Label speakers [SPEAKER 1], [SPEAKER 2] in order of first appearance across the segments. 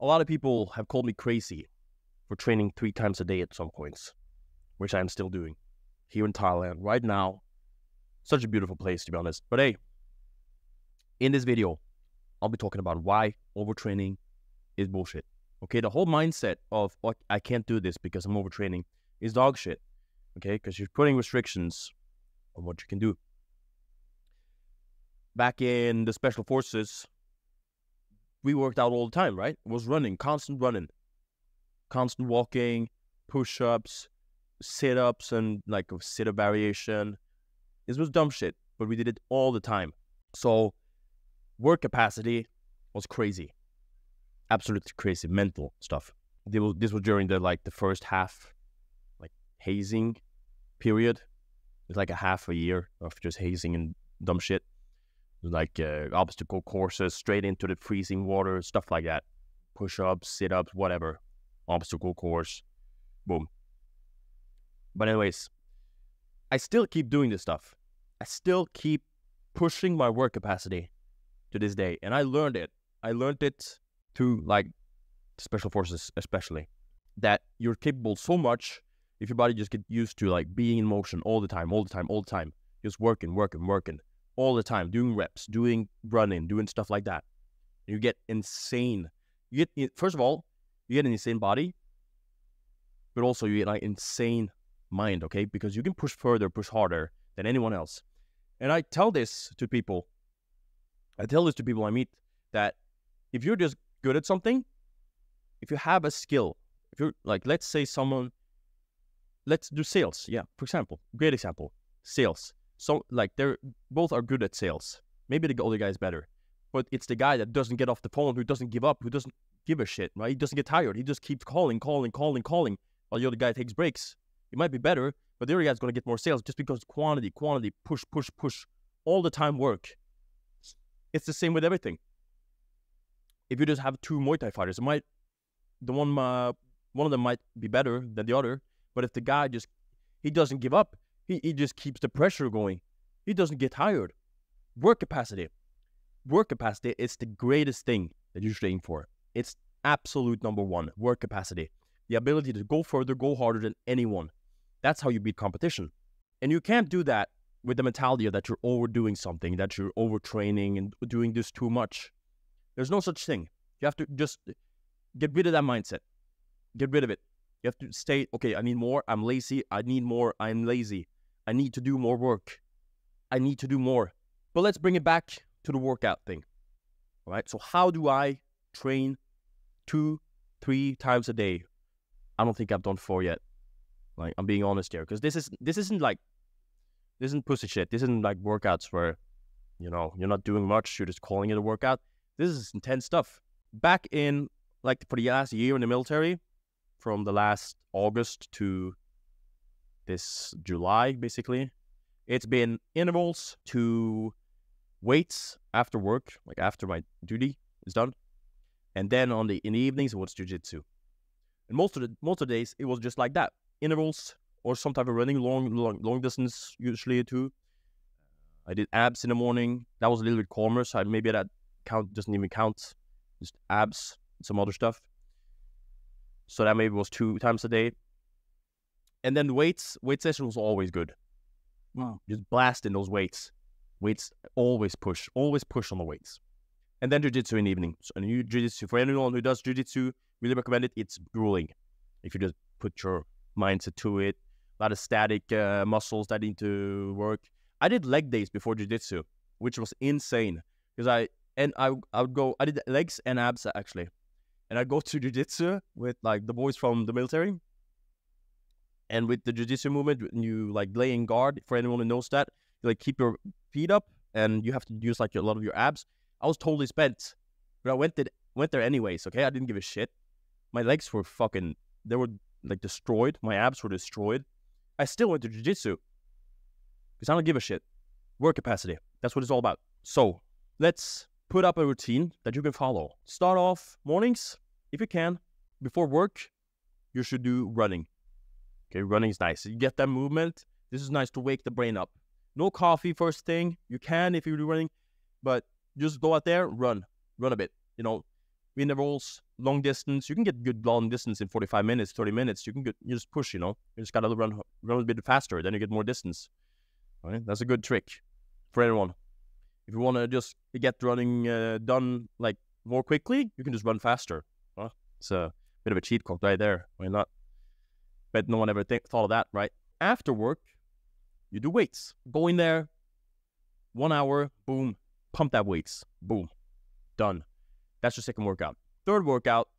[SPEAKER 1] a lot of people have called me crazy for training three times a day at some points, which I'm still doing here in Thailand right now. Such a beautiful place, to be honest. But hey, in this video, I'll be talking about why overtraining is bullshit. Okay, the whole mindset of oh, I can't do this because I'm overtraining is dog shit. Okay, because you're putting restrictions on what you can do. Back in the special forces, we worked out all the time, right? It was running, constant running, constant walking, push ups, sit ups, and like a sit up variation. This was dumb shit, but we did it all the time. So, work capacity was crazy absolutely crazy mental stuff. This was during the like the first half, like hazing period. It's like a half a year of just hazing and dumb shit, like uh, obstacle courses straight into the freezing water, stuff like that. Push ups, sit ups, whatever. Obstacle course, boom. But anyways, I still keep doing this stuff. I still keep pushing my work capacity to this day, and I learned it. I learned it to like special forces especially that you're capable so much if your body just get used to like being in motion all the time all the time all the time just working working working all the time doing reps doing running doing stuff like that. You get insane. You get first of all you get an insane body but also you get like insane mind okay? Because you can push further push harder than anyone else. And i tell this to people. I tell this to people i meet that if you're just good at something, if you have a skill, if you're like, let's say someone, let's do sales. Yeah, for example, great example, sales. So like they're both are good at sales. Maybe the other guy is better, but it's the guy that doesn't get off the phone, who doesn't give up, who doesn't give a shit, right? He doesn't get tired. He just keeps calling, calling, calling, calling, while the other guy takes breaks. He might be better, but the other guy's gonna get more sales just because quantity, quantity, push, push, push, all the time work. It's the same with everything if you just have two Muay Thai fighters, it might the one uh, one of them might be better than the other. But if the guy just he doesn't give up, he, he just keeps the pressure going. He doesn't get tired. Work capacity. Work capacity is the greatest thing that you should aim for. It's absolute number one. Work capacity. The ability to go further, go harder than anyone. That's how you beat competition. And you can't do that with the mentality that you're overdoing something, that you're overtraining and doing this too much. There's no such thing. You have to just get rid of that mindset. Get rid of it. You have to stay, okay, I need more. I'm lazy. I need more. I'm lazy. I need to do more work. I need to do more. But let's bring it back to the workout thing. All right. So, how do I train two, three times a day? I don't think I've done four yet. Like, I'm being honest here. Because this is this isn't like this isn't pussy shit. This isn't like workouts where, you know, you're not doing much, you're just calling it a workout. This is intense stuff. Back in like for the last year in the military, from the last August to this July, basically, it's been intervals to weights after work, like after my duty is done, and then on the in the evenings it was jujitsu. And most of the most of the days it was just like that, intervals or some type of running, long long long distance usually too. I did abs in the morning. That was a little bit calmer, so I maybe that count doesn't even count, just abs, some other stuff. So that maybe was two times a day. And then the weights, weight session was always good. Wow. Just blasting those weights. Weights always push, always push on the weights. And then jujitsu in the evening. So, and you jujitsu for anyone who does jujitsu, really recommend it. It's grueling if you just put your mindset to it. A lot of static uh, muscles that need to work. I did leg days before jujitsu, which was insane because I and I I would go. I did legs and abs actually, and I'd go to jujitsu with like the boys from the military. And with the jujitsu movement, you like laying guard. For anyone who knows that, you like keep your feet up, and you have to use like a lot of your abs. I was totally spent, but I went it went there anyways. Okay, I didn't give a shit. My legs were fucking. They were like destroyed. My abs were destroyed. I still went to jujitsu because I don't give a shit. Work capacity. That's what it's all about. So let's put up a routine that you can follow. Start off mornings, if you can. Before work, you should do running. Okay, running is nice. You get that movement. This is nice to wake the brain up. No coffee first thing. You can if you're running, but just go out there, run, run a bit. You know, intervals, long distance. You can get good long distance in 45 minutes, 30 minutes. You can get, you just push, you know. You just gotta run run a bit faster, then you get more distance. Right? That's a good trick for anyone. If you want to just get running uh, done like more quickly, you can just run faster. Huh? It's a bit of a cheat code right there. Why not? But no one ever th- thought of that, right? After work, you do weights. Go in there, one hour, boom, pump that weights, boom, done. That's your second workout. Third workout,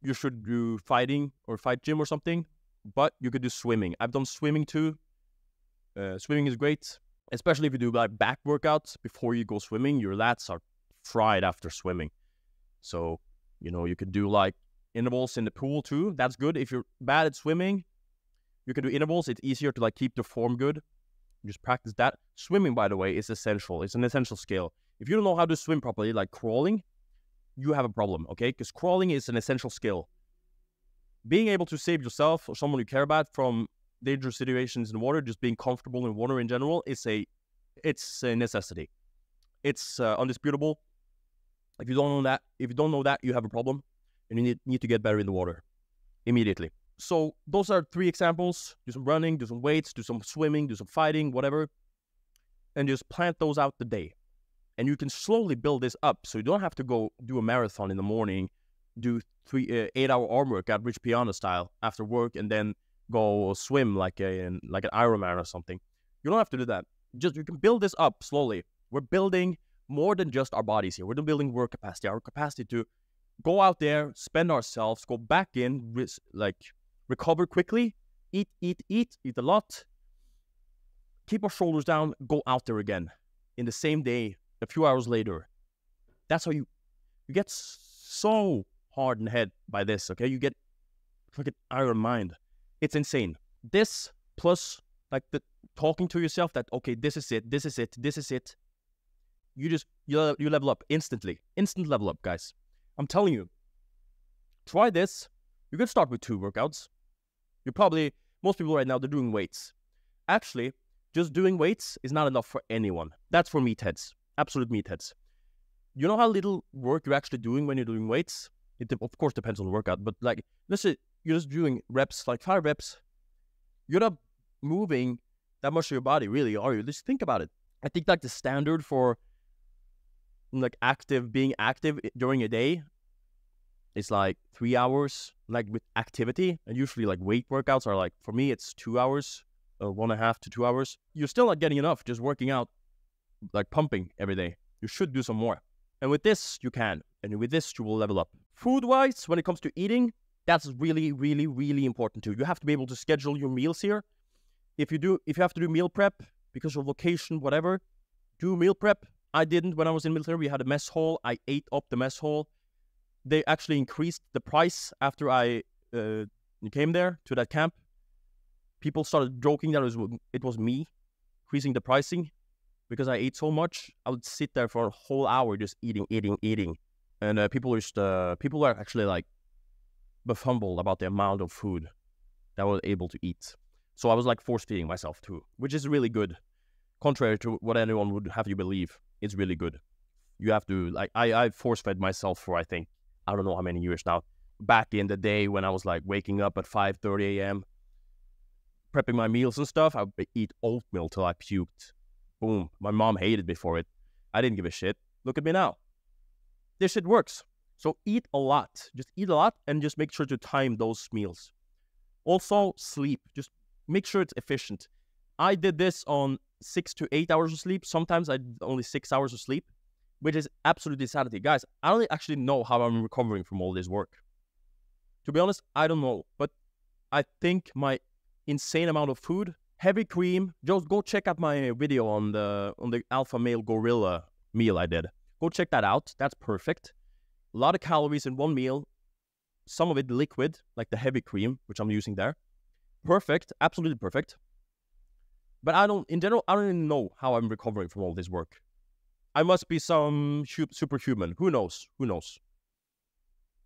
[SPEAKER 1] you should do fighting or fight gym or something, but you could do swimming. I've done swimming too. Uh, swimming is great, especially if you do like back workouts before you go swimming. Your lats are fried after swimming. So, you know, you could do like intervals in the pool too. That's good. If you're bad at swimming, you can do intervals. It's easier to like keep the form good. Just practice that. Swimming, by the way, is essential. It's an essential skill. If you don't know how to swim properly, like crawling, you have a problem, okay? Because crawling is an essential skill. Being able to save yourself or someone you care about from dangerous situations in water, just being comfortable in water in general, is a it's a necessity. It's uh, undisputable. If you don't know that, if you don't know that, you have a problem, and you need, need to get better in the water immediately. So those are three examples. Do some running, do some weights, do some swimming, do some fighting, whatever, and just plant those out the day and you can slowly build this up. So you don't have to go do a marathon in the morning, do three uh, eight hour arm workout, Rich Piana style after work, and then go swim like a like an Ironman or something. You don't have to do that. Just you can build this up slowly. We're building more than just our bodies here. We're building work capacity, our capacity to go out there, spend ourselves, go back in, like recover quickly, eat, eat, eat, eat a lot, keep our shoulders down, go out there again in the same day a few hours later. That's how you you get so hard in head by this, okay? You get fucking iron mind. It's insane. This plus like the talking to yourself that okay, this is it, this is it, this is it. You just you you level up instantly. Instant level up, guys. I'm telling you. Try this. You can start with two workouts. You're probably most people right now they're doing weights. Actually, just doing weights is not enough for anyone. That's for meatheads absolute meatheads. You know how little work you're actually doing when you're doing weights? It of course depends on the workout, but like let's say you're just doing reps, like five reps. You're not moving that much of your body, really, are you? Just think about it. I think like the standard for like active being active during a day is like three hours, like with activity, and usually like weight workouts are like for me it's two hours, or one and a half to two hours. You're still not getting enough just working out like pumping every day. You should do some more. And with this, you can. And with this, you will level up. Food wise, when it comes to eating, that's really, really, really important too. You have to be able to schedule your meals here. If you do, if you have to do meal prep because of location, whatever, do meal prep. I didn't when I was in military. We had a mess hall. I ate up the mess hall. They actually increased the price after I uh, came there to that camp. People started joking that it was, it was me increasing the pricing because I ate so much, I would sit there for a whole hour just eating, eating, eating, and uh, people just uh, people are actually like befumbled about the amount of food that I was able to eat. So I was like force feeding myself too, which is really good. Contrary to what anyone would have you believe, it's really good. You have to like I I force fed myself for I think I don't know how many years now. Back in the day when I was like waking up at five thirty a.m. prepping my meals and stuff, I would eat oatmeal till I puked Boom. My mom hated me for it. I didn't give a shit. Look at me now. This shit works. So eat a lot. Just eat a lot and just make sure to time those meals. Also, sleep. Just make sure it's efficient. I did this on six to eight hours of sleep. Sometimes I only six hours of sleep, which is absolutely insanity. Guys, I don't actually know how I'm recovering from all this work. To be honest, I don't know. But I think my insane amount of food heavy cream. Just go check out my video on the on the alpha male gorilla meal I did. Go check that out. That's perfect. A lot of calories in one meal. Some of it liquid, like the heavy cream, which I'm using there. Perfect, absolutely perfect. But I don't, in general, I don't even know how I'm recovering from all this work. I must be some superhuman. Who knows? Who knows?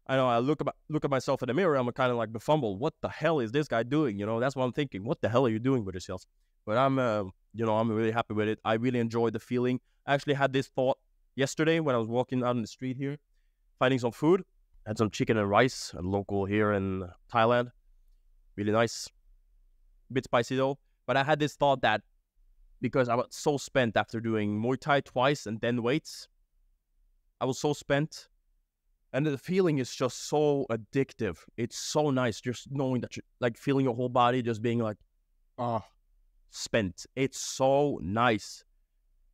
[SPEAKER 1] I know I look at look at myself in the mirror. I'm kind of like befumbled. What the hell is this guy doing? You know, that's what I'm thinking. What the hell are you doing with yourself? But I'm, uh, you know, I'm really happy with it. I really enjoyed the feeling. I actually had this thought yesterday when I was walking out in the street here. finding some food. Had some chicken and rice, a local here in Thailand. Really nice. Bit spicy though. But I had this thought that because I was so spent after doing Muay Thai twice and then weights, I was so spent. And the feeling is just so addictive. It's so nice just knowing that you like feeling your whole body just being like, ah, spent. It's so nice.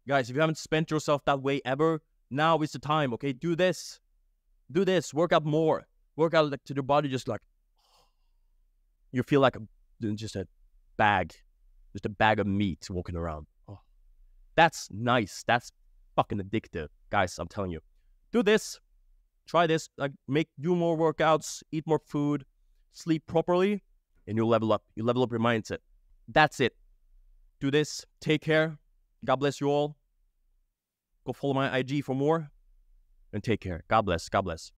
[SPEAKER 1] Guys, if you haven't spent yourself that way ever, now is the time. Okay, do this. Do this. Work out more. Work out like to your body just like you feel like a, just a bag. Just a bag of meat walking around. Oh. That's nice. That's fucking addictive. Guys, I'm telling you. Do this. Try this. Like make do more workouts, eat more food, sleep properly, and you'll level up. You level up your mindset. That's it. Do this. Take care. God bless you all. Go follow my IG for more. And take care. God bless. God bless.